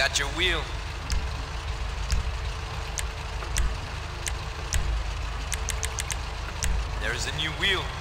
got your wheel. There's a new wheel.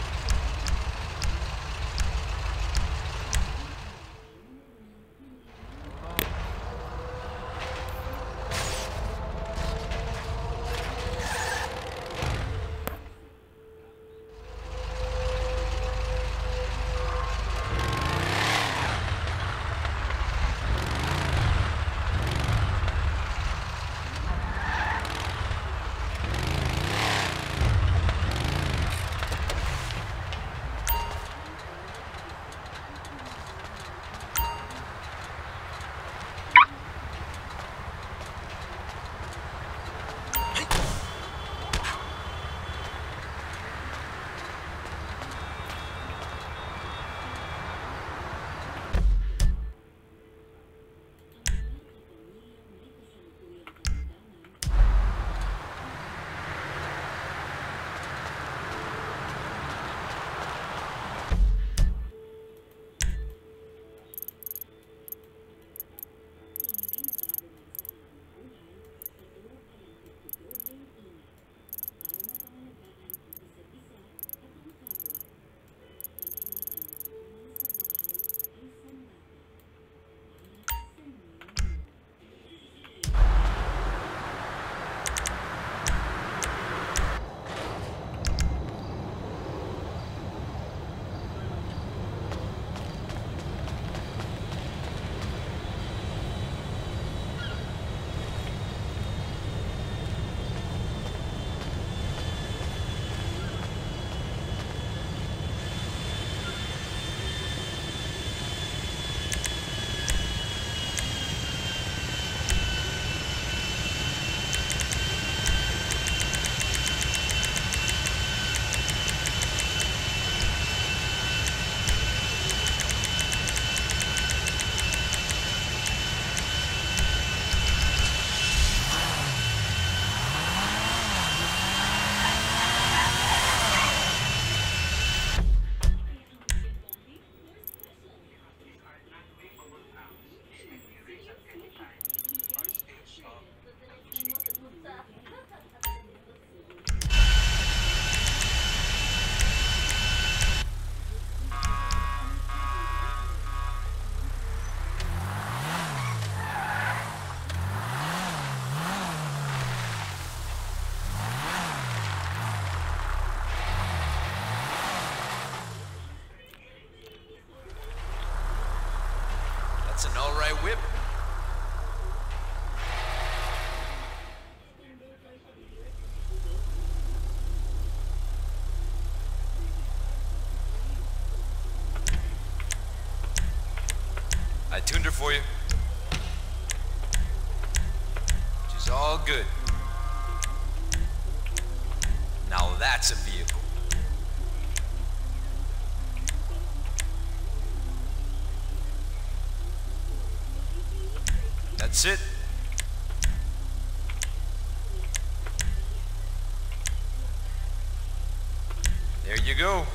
Right whip. I tuned her for you. She's all good. Now that's a vehicle. That's it. There you go.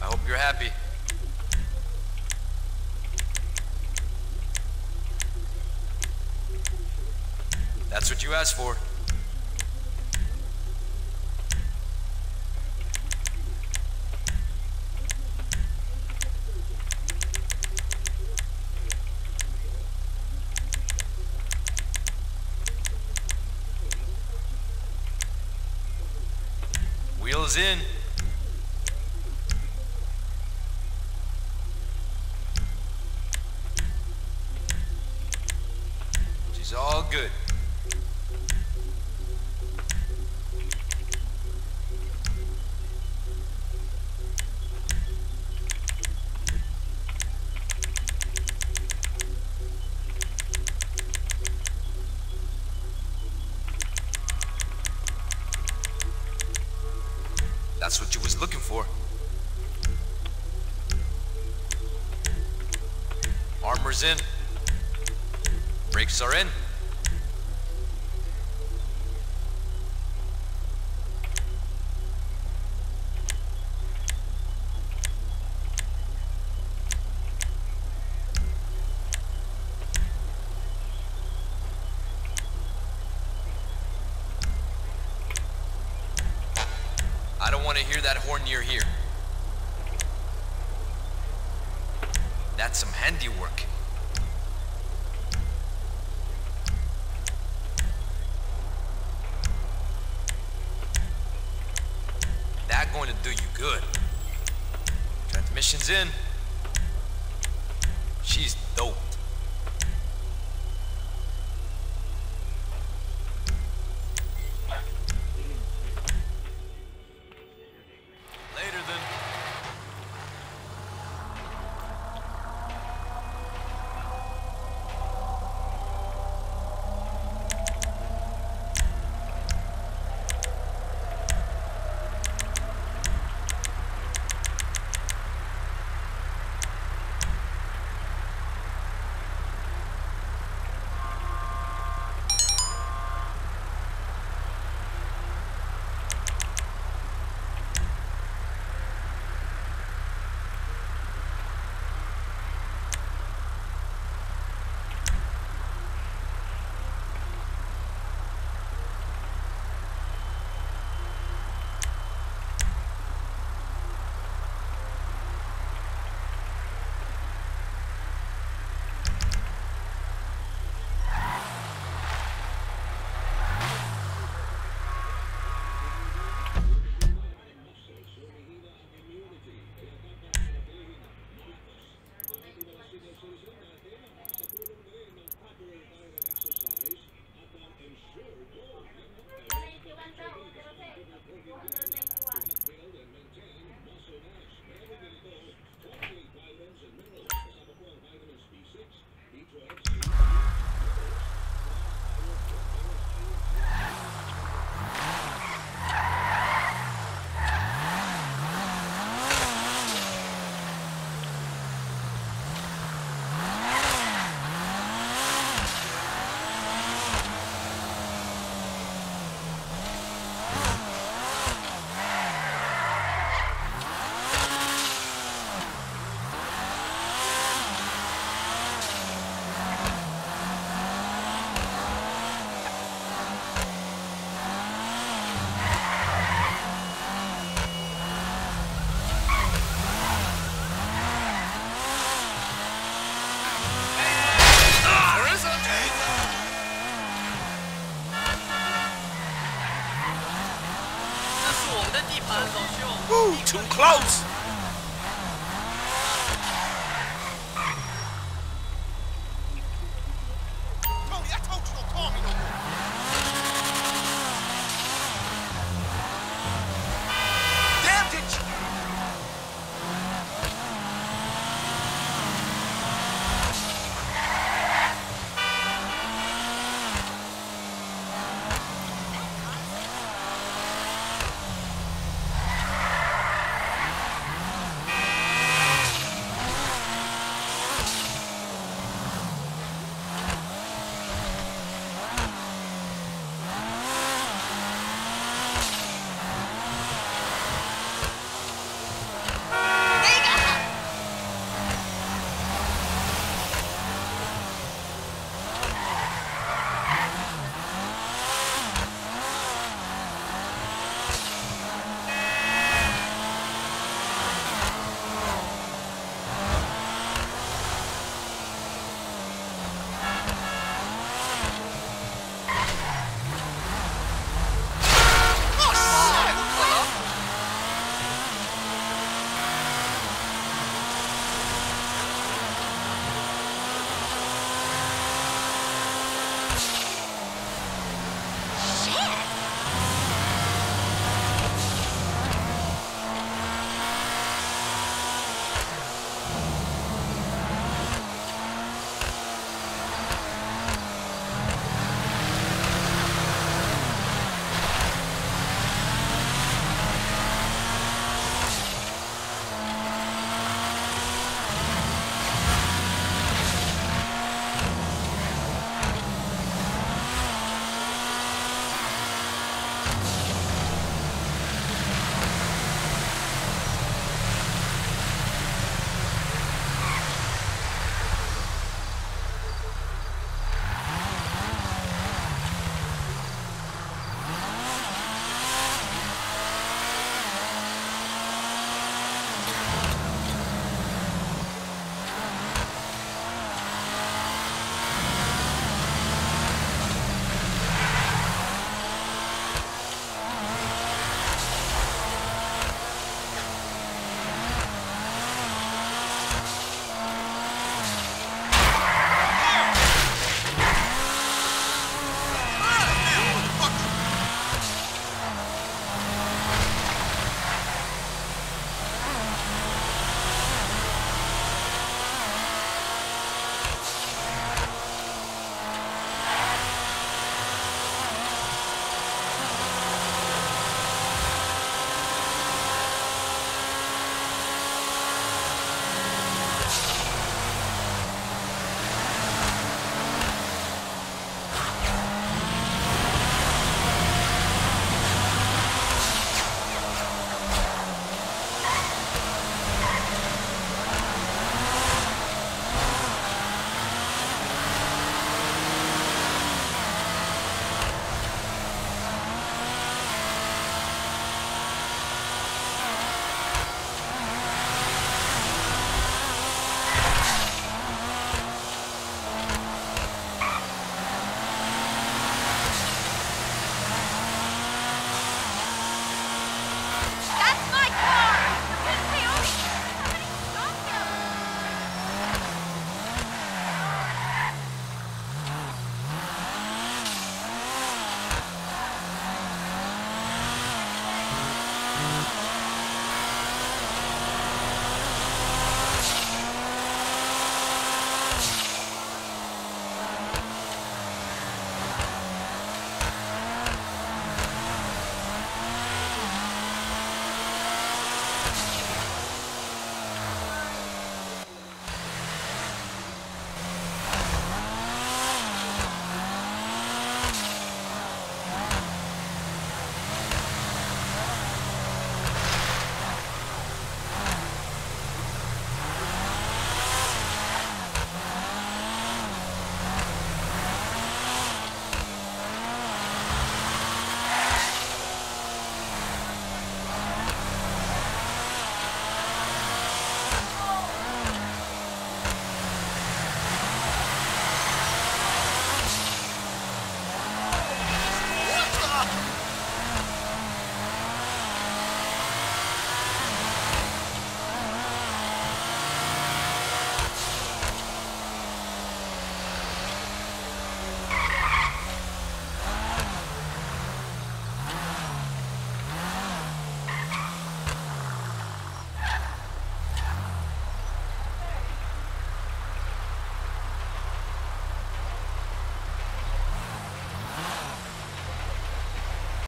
I hope you're happy. That's what you asked for. In. That's what you was looking for. Armor's in. Brakes are in. Want to hear that horn near here. That's some handiwork. That going to do you good. Transmission's in. She's dope. Close.